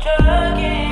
Drugging.